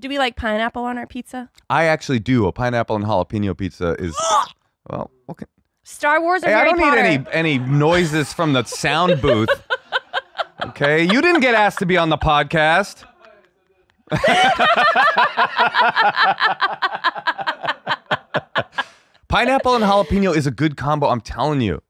Do we like pineapple on our pizza? I actually do. A pineapple and jalapeno pizza is well. Okay. Star Wars or Hey, I don't Potter? need any any noises from the sound booth. Okay, you didn't get asked to be on the podcast. Pineapple and jalapeno is a good combo. I'm telling you.